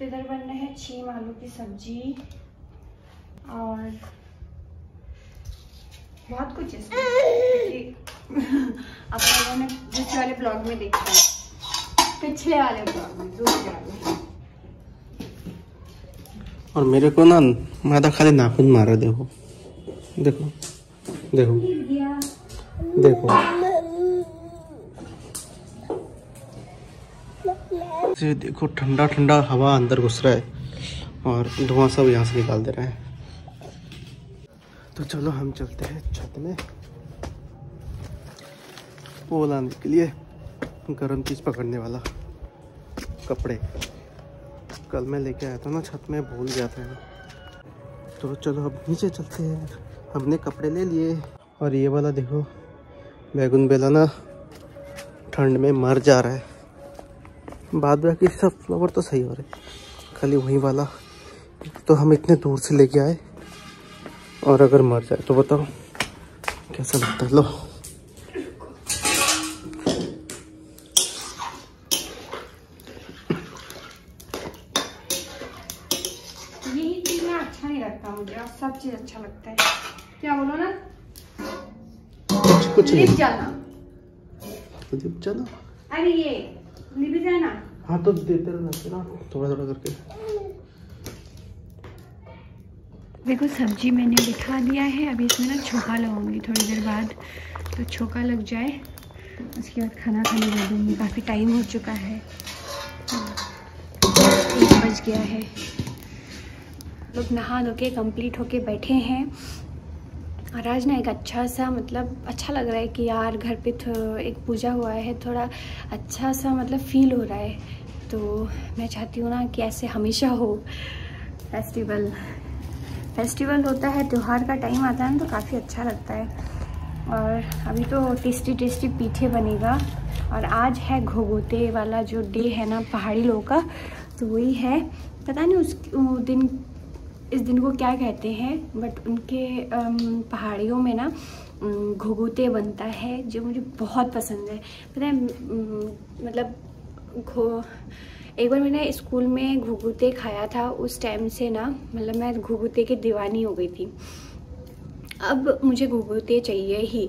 तो इधर बन रहे हैं छीम आलू की सब्ज़ी और बहुत कुछ इसमें। आप लोगों ने दूसरे वाले ब्लॉग में देखा है, पिछले वाले ब्लॉग में, दूसरे वाले और मेरे को ना मादा खाली नाखून मारा, देखो। देखो। देखो। देखो। ये देखो, ठंडा ठंडा हवा अंदर घुस रहा है और धुआँ सब यहाँ से निकाल दे रहा है। तो चलो, हम चलते हैं छत में। वो लाने के लिए गर्म चीज़ पकड़ने वाला कपड़े। कल मैं लेके आया था ना छत में, भूल गया था। तो चलो, अब नीचे चलते हैं। हमने कपड़े ले लिए। और ये वाला देखो, बैगुन बेला ना ठंड में मर जा रहा है। बाद बाकी सब फ्लावर तो सही हो रहे खाली वही वाला। तो हम इतने दूर से लेके आए। और अगर मर जाए तो बताओ कैसा लगता है? लो। अच्छा नहीं लगता मुझे और सब चीज़ अच्छा लगता है। क्या बोलो ना? कुछ कुछ नहीं। जाना। चलो अरे ये। जाना हाँ तो देते रहना ना थोड़ा थोड़ा करके। देखो सब्ज़ी मैंने बिठा दिया है अभी इसमें ना छोका लगाऊँगी थोड़ी देर बाद तो छोका लग जाए। उसके बाद खाना खाने दूँगी काफ़ी टाइम हो चुका है। एक बज गया है। लोग नहा धो के कंप्लीट होके बैठे हैं। और आज ना एक अच्छा सा मतलब अच्छा लग रहा है कि यार घर पे तो एक पूजा हुआ है, थोड़ा अच्छा सा मतलब फील हो रहा है। तो मैं चाहती हूँ ना कि ऐसे हमेशा हो। फेस्टिवल फेस्टिवल होता है, त्यौहार का टाइम आता है ना तो काफ़ी अच्छा लगता है। और अभी तो टेस्टी टेस्टी पीठे बनेगा। और आज है घोगोते वाला जो डे है ना, पहाड़ी लोगों का तो वही है। पता नहीं उस दिन इस दिन को क्या कहते हैं? बट उनके पहाड़ियों में ना घुघुते बनता है, जो मुझे बहुत पसंद है। पता है मतलब घो, एक बार मैंने स्कूल में घुघुते खाया था, उस टाइम से ना मतलब मैं घुघुते की दीवानी हो गई थी। अब मुझे घुघुते चाहिए ही।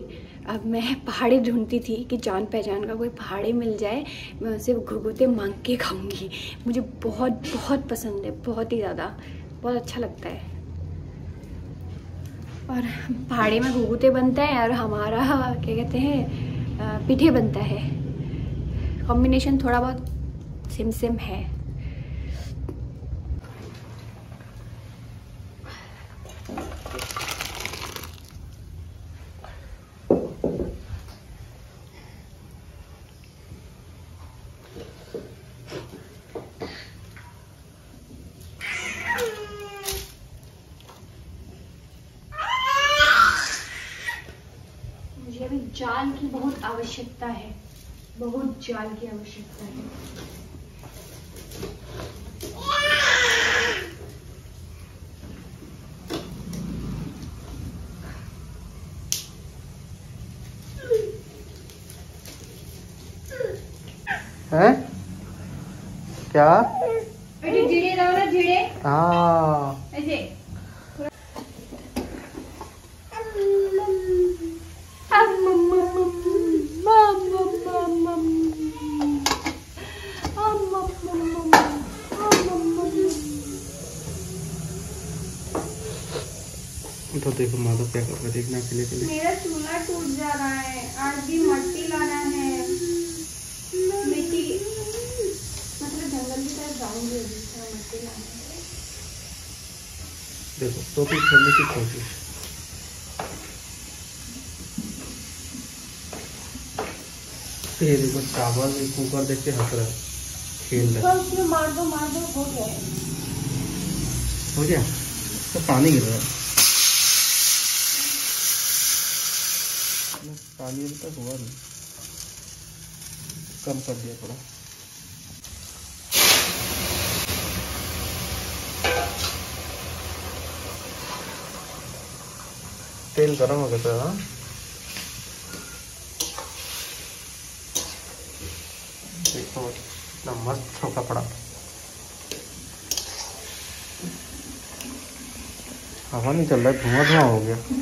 अब मैं पहाड़ी ढूंढती थी कि जान पहचान का कोई पहाड़ी मिल जाए, मैं उसे घुघुते मांग के खाऊँगी। मुझे बहुत बहुत पसंद है, बहुत ही ज़्यादा। बहुत अच्छा लगता है। और पहाड़े में घुघुते बनते हैं और हमारा, क्या कहते हैं पीठे बनता है। कॉम्बिनेशन थोड़ा बहुत सिम सिम है मुझे अभी जाल की बहुत आवश्यकता है। बहुत जाल की आवश्यकता है। हैं? क्या? हाँ। तो देखो माधव क्या कर रहा है देखना अकेले के लिए। मेरा चूल्हा टूट जा रहा है आज भी मट्टी लाना है। मिट्टी मतलब जंगल की तरफ़ जाऊँगी मट्टी लाना है। देखो टोपी खोलने की कोशिश। ये देखो चावल कुकर देख के हंस रहा है। खेल रहा है। मार दो मार दो हो गया। हो गया? तो पानी गिर रहा है। इसमें पानी अभी तक हुआ नहीं। कम कर दिया थोड़ा। तेल गर्म हो गया था हाँ। देखो कितना मस्त छोका पड़ा। हवा नहीं चल रहा है धुआँ धुआँ हो गया।